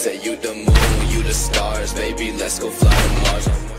Say you the moon, you the stars, baby, let's go fly to Mars.